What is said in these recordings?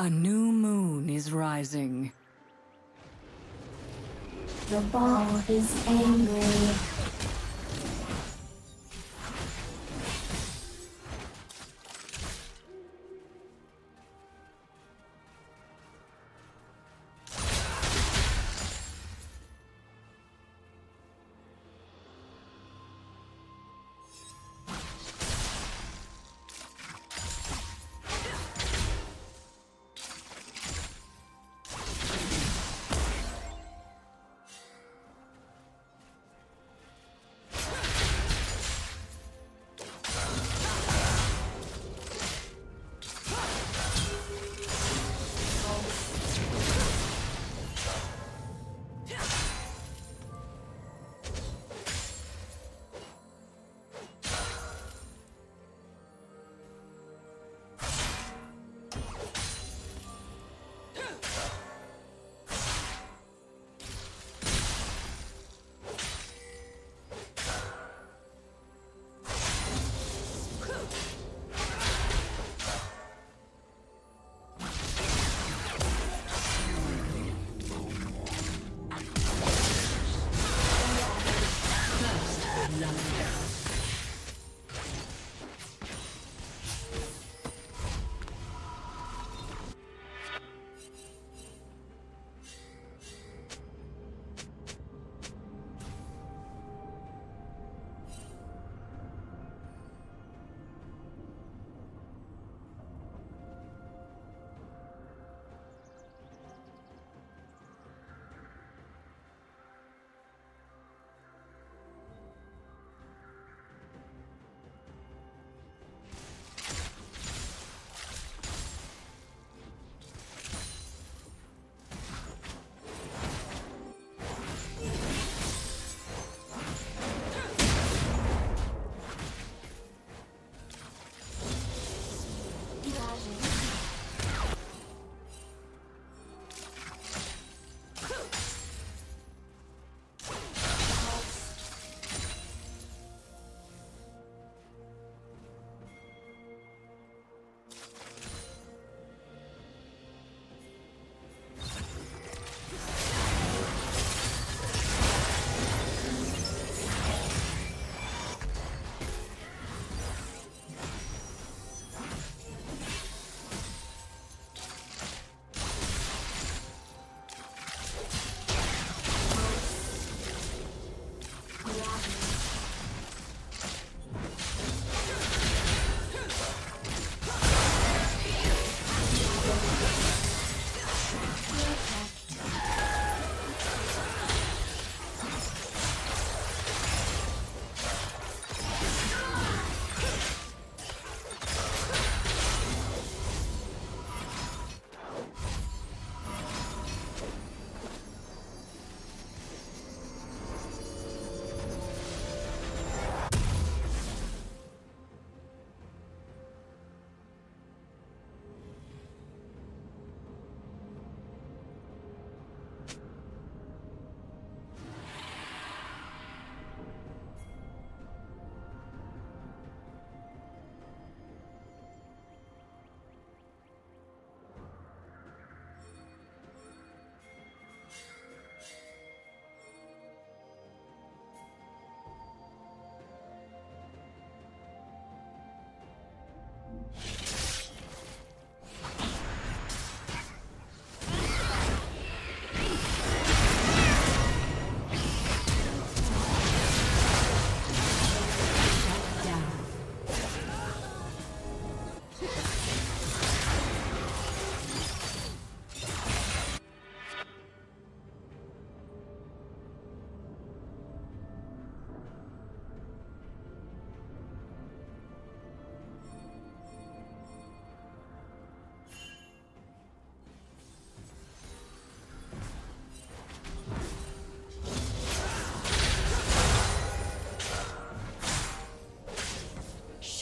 A new moon is rising. The ball is angry.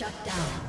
Shut down.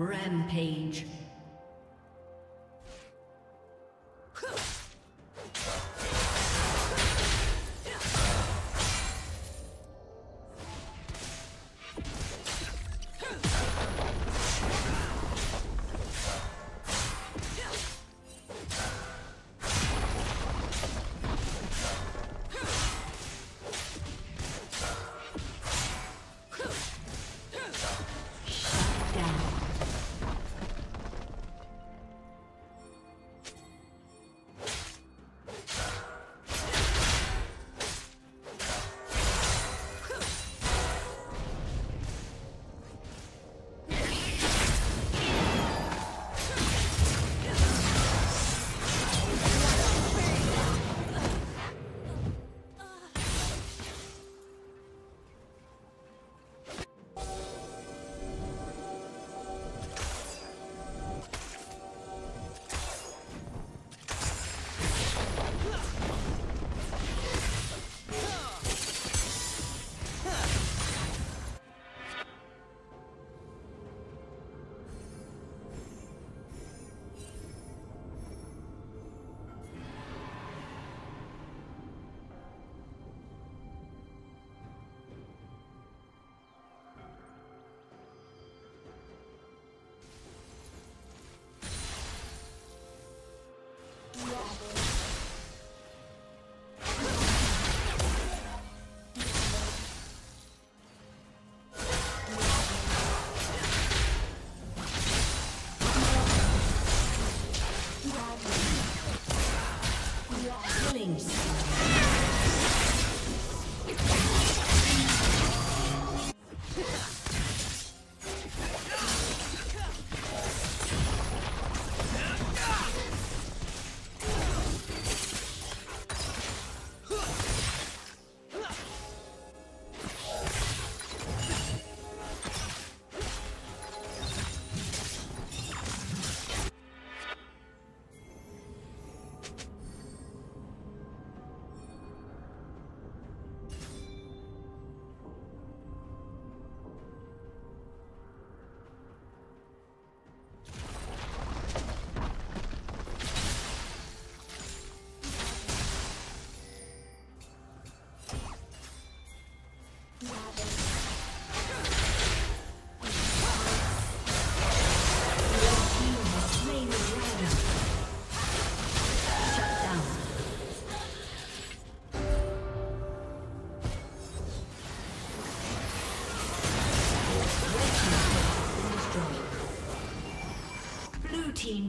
Rampage.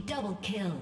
Double kill.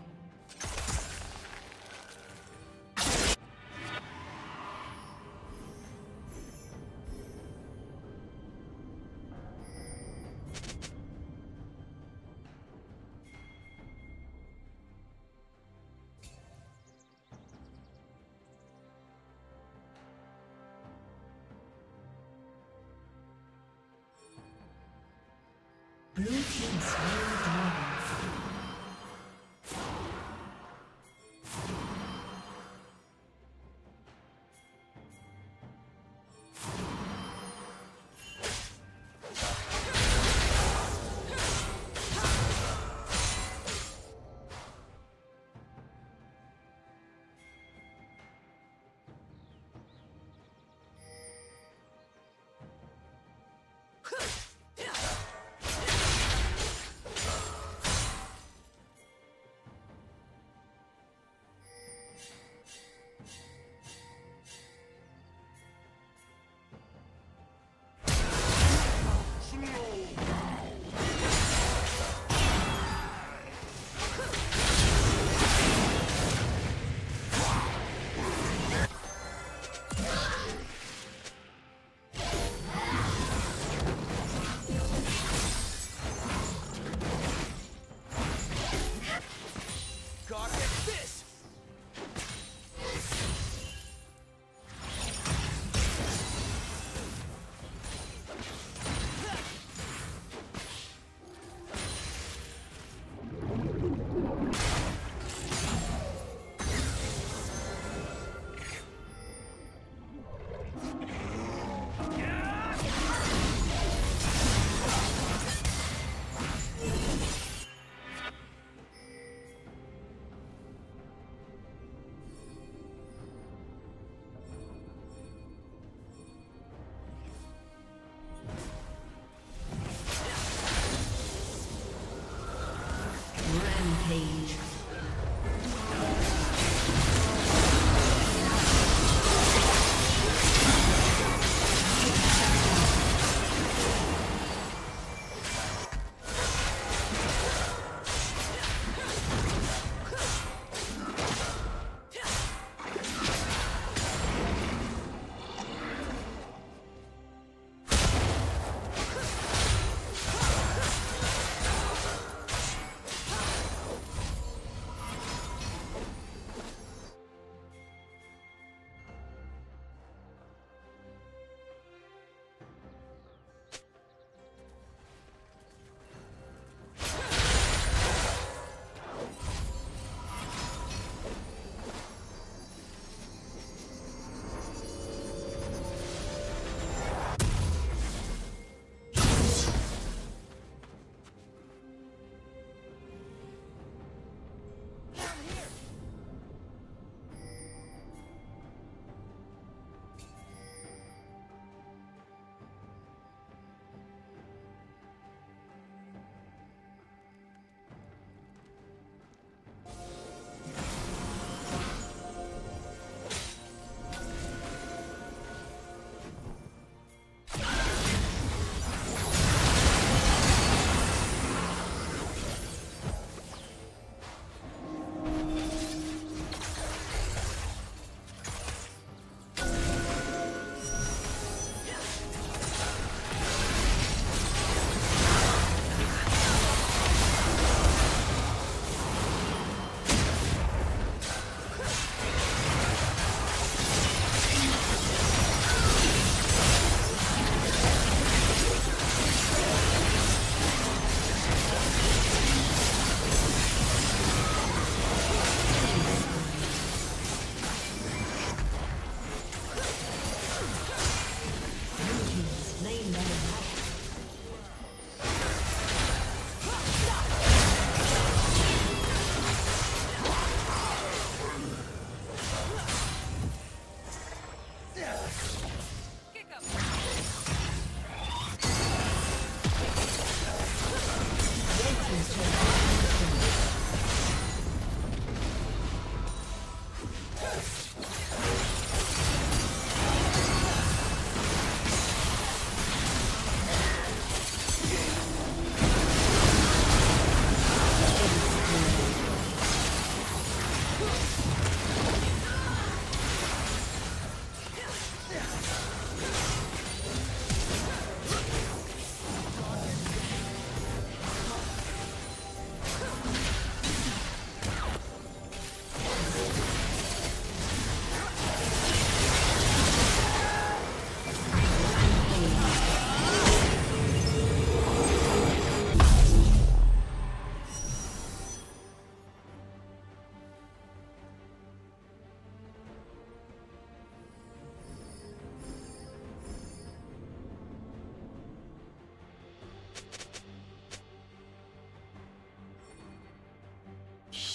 Rampage.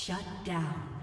Shut down.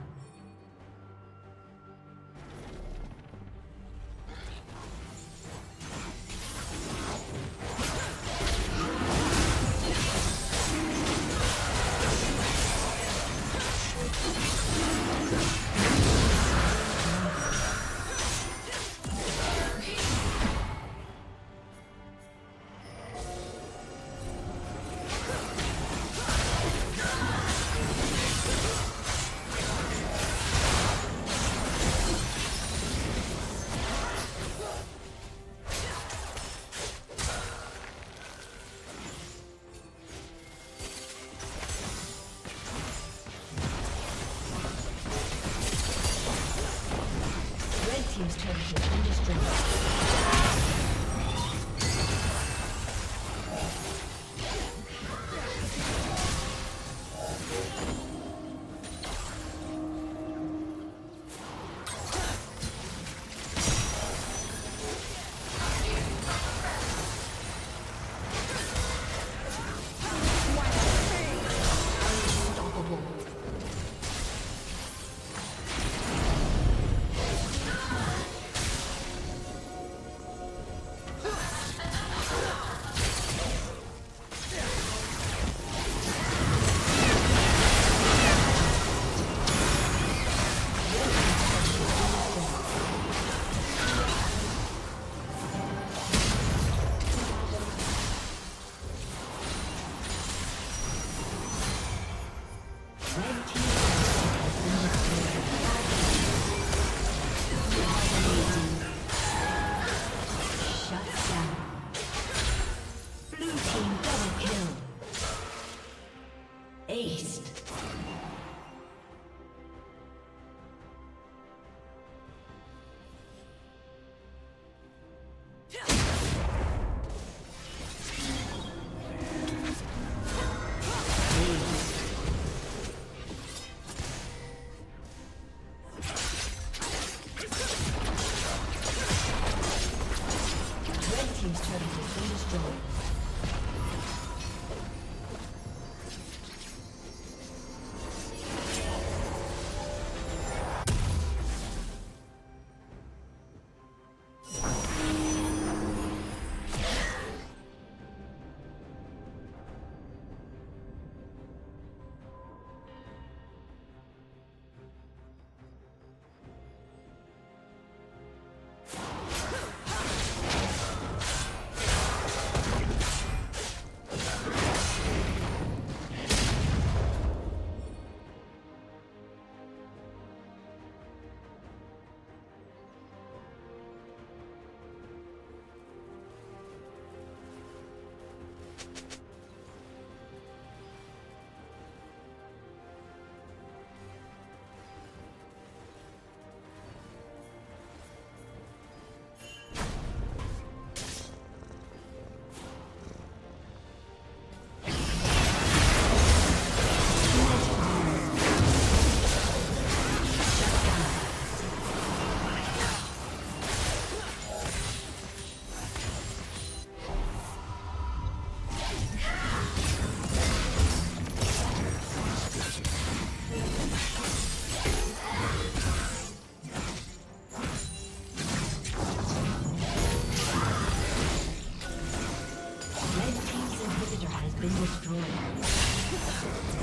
Been destroyed.